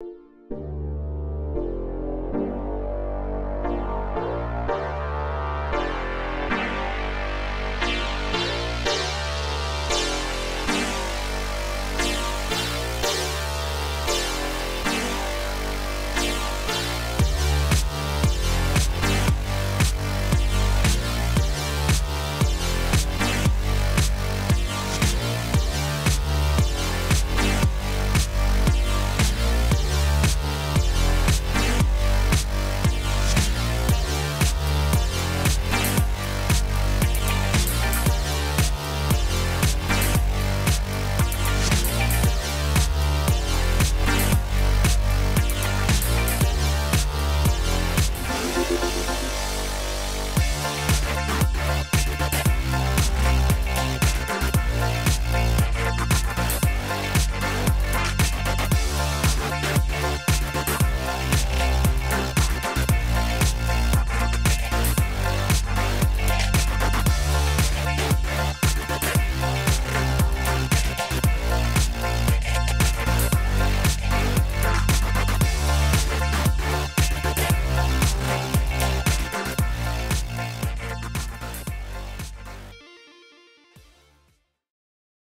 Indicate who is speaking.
Speaker 1: you